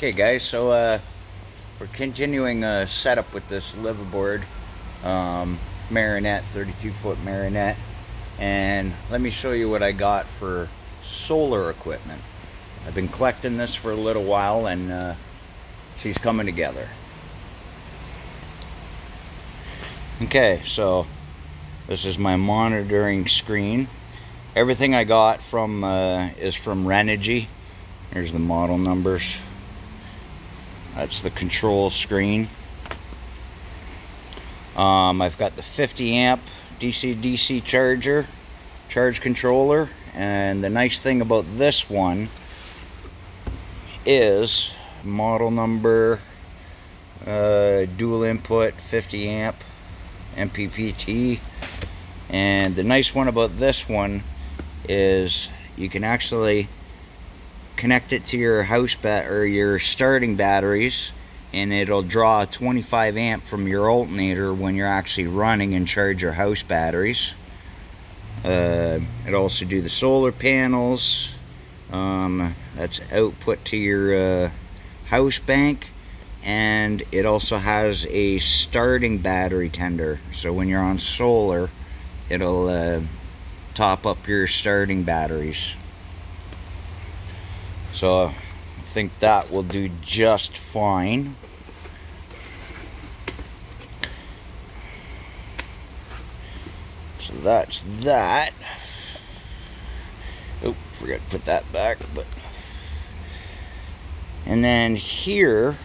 Okay guys, so uh, we're continuing a setup with this liveaboard um, Marinette, 32 foot Marinette. And let me show you what I got for solar equipment. I've been collecting this for a little while and uh, she's coming together. Okay, so this is my monitoring screen. Everything I got from uh, is from Renogy. Here's the model numbers. That's the control screen. Um, I've got the 50 amp DC DC charger, charge controller, and the nice thing about this one is model number uh, dual input 50 amp MPPT and the nice one about this one is you can actually connect it to your house bat or your starting batteries and it'll draw 25 amp from your alternator when you're actually running and charge your house batteries. Uh, it also do the solar panels um, that's output to your uh, house bank and it also has a starting battery tender. So when you're on solar it'll uh, top up your starting batteries so I think that will do just fine. So that's that. Oh, forgot to put that back, but and then here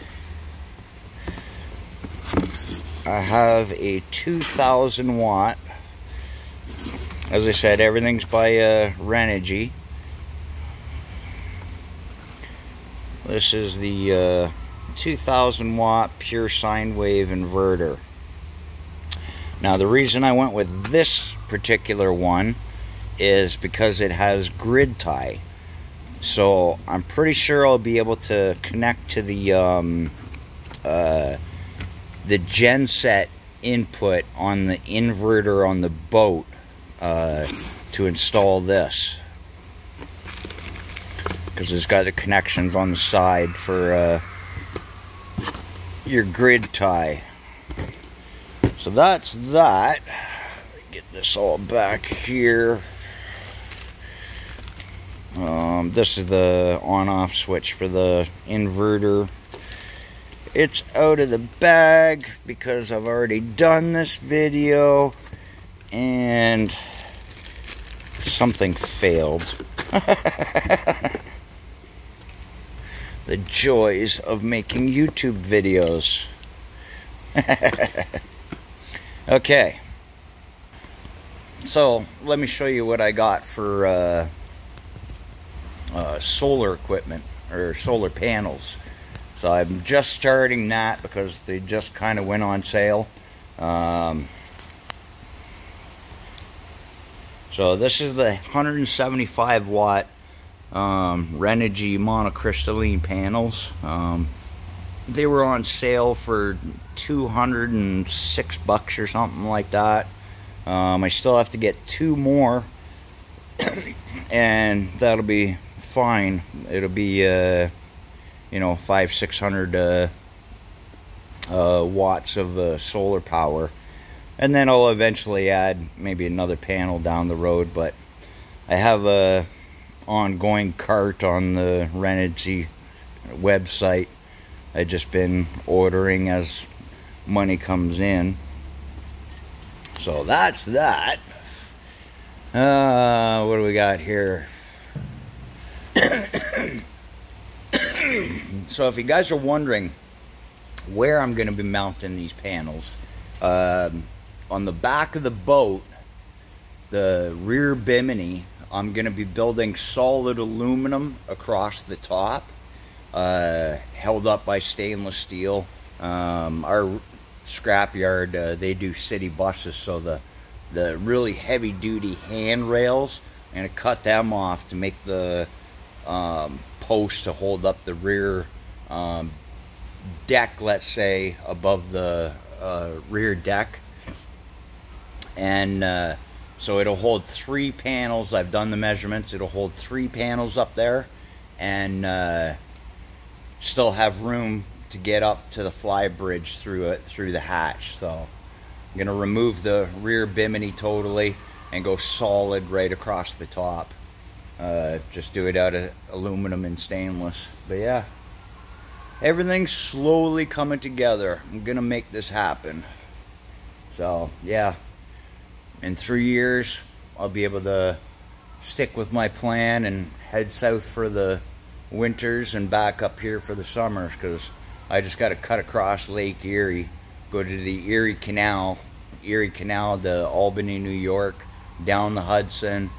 I have a 2000 watt. As I said, everything's by uh, Renogy. This is the uh, 2000 watt pure sine wave inverter. Now the reason I went with this particular one is because it has grid tie. So I'm pretty sure I'll be able to connect to the um, uh, the genset input on the inverter on the boat uh, to install this because it's got the connections on the side for uh, your grid tie. So that's that. Get this all back here. Um, this is the on-off switch for the inverter. It's out of the bag because I've already done this video and something failed. the joys of making YouTube videos. okay. So, let me show you what I got for uh, uh, solar equipment, or solar panels. So I'm just starting that because they just kind of went on sale. Um, so this is the 175 watt um, Renogy monocrystalline panels. Um, they were on sale for 206 bucks or something like that. Um, I still have to get two more and that'll be fine. It'll be, uh, you know, five, six hundred uh, uh, watts of uh, solar power. And then I'll eventually add maybe another panel down the road, but I have a ongoing cart on the Renogy website. I've just been ordering as money comes in. So that's that. Uh, what do we got here? so if you guys are wondering where I'm going to be mounting these panels, um, on the back of the boat, the rear bimini I'm going to be building solid aluminum across the top, uh, held up by stainless steel. Um, our scrapyard, uh, they do city buses, so the, the really heavy duty handrails, I'm going to cut them off to make the um, post to hold up the rear um, deck, let's say, above the uh, rear deck. And uh, so it'll hold three panels. I've done the measurements. It'll hold three panels up there. And uh, still have room to get up to the fly bridge through it through the hatch. So I'm gonna remove the rear bimini totally and go solid right across the top. Uh, just do it out of aluminum and stainless. But yeah, everything's slowly coming together. I'm gonna make this happen. So yeah, in three years, I'll be able to stick with my plan and head south for the winters and back up here for the summers because I just got to cut across Lake Erie, go to the Erie Canal, Erie Canal to Albany, New York, down the Hudson,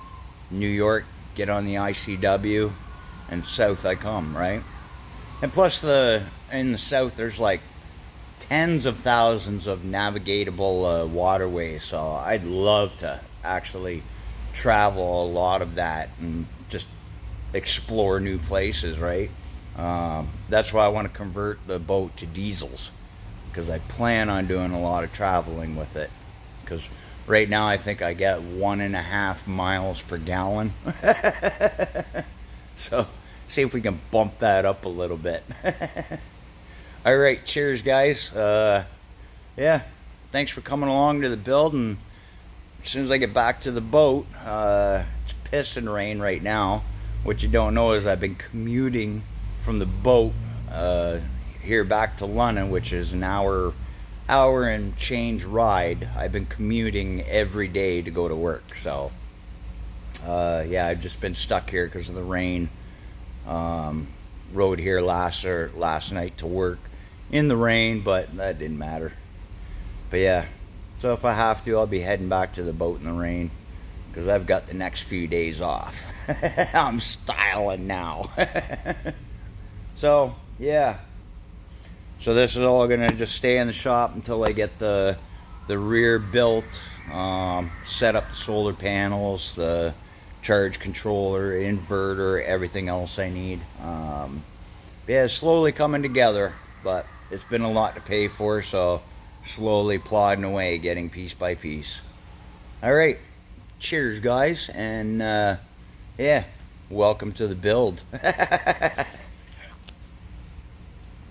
New York, get on the ICW, and south I come, right? And plus the in the south there's like tens of thousands of navigatable uh, waterways, so I'd love to actually travel a lot of that and just explore new places, right? Um, that's why I want to convert the boat to diesels because I plan on doing a lot of traveling with it. Because right now I think I get one and a half miles per gallon. so see if we can bump that up a little bit. All right, cheers, guys. Uh, yeah, thanks for coming along to the build. And as soon as I get back to the boat, uh, it's pissing rain right now. What you don't know is I've been commuting from the boat uh, here back to London, which is an hour, hour and change ride. I've been commuting every day to go to work. So, uh, yeah, I've just been stuck here because of the rain. Um, rode here last or last night to work in the rain, but that didn't matter. But yeah, so if I have to, I'll be heading back to the boat in the rain because I've got the next few days off. I'm styling now. so yeah, so this is all gonna just stay in the shop until I get the the rear built, um, set up the solar panels, the charge controller, inverter, everything else I need. Um, yeah, it's slowly coming together, but it's been a lot to pay for, so slowly plodding away, getting piece by piece. All right, cheers, guys, and uh, yeah, welcome to the build.